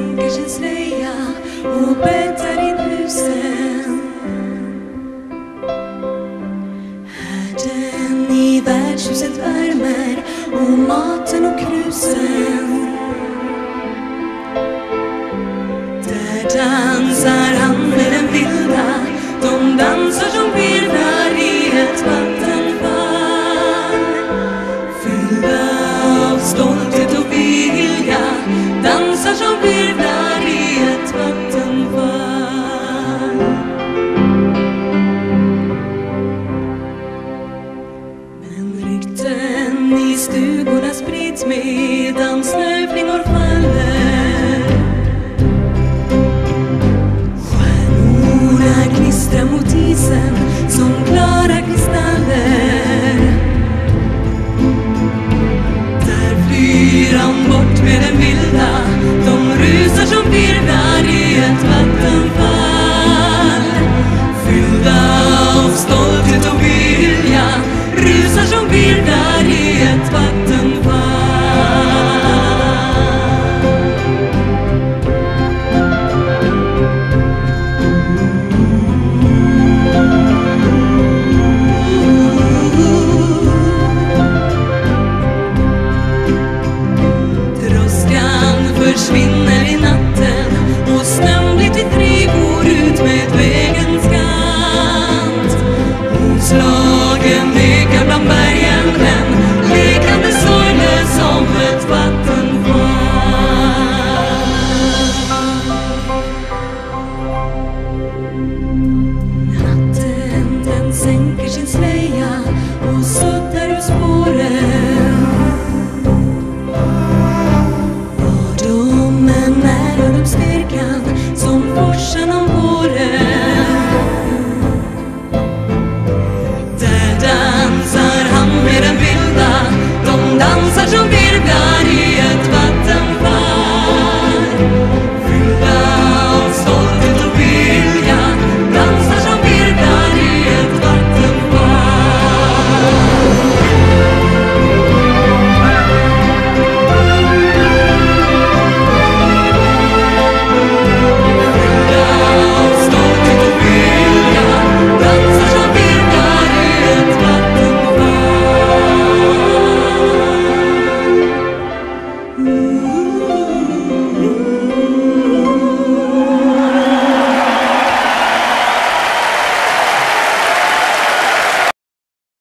sänker sin slöja och bäddar in husen. Härden i värdshuset värmer och maten och krusen. Där dansar han med den vilda, de dansar som virvlar i ett vattenfall. Fyllda av stolthet och vilja dansar som vi stugorna sprids medan Schwingen.